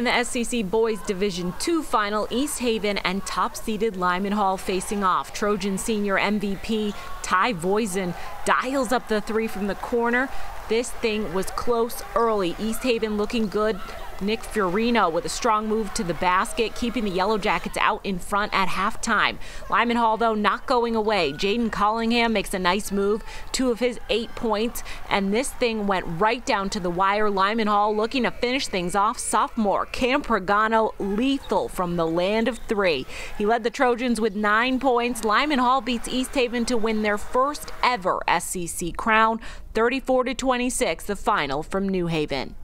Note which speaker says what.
Speaker 1: In the SCC Boys Division II final, East Haven and top-seeded Lyman Hall facing off. Trojan senior MVP Ty Voisin dials up the three from the corner. This thing was close early. East Haven looking good. Nick Fiorino with a strong move to the basket, keeping the Yellow Jackets out in front at halftime. Lyman Hall, though, not going away. Jaden Collingham makes a nice move, two of his eight points, and this thing went right down to the wire. Lyman Hall looking to finish things off. Sophomore Cam Pregano lethal from the land of three. He led the Trojans with nine points. Lyman Hall beats East Haven to win their first ever SCC crown, 34 to 26, the final from New Haven.